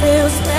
teus pés.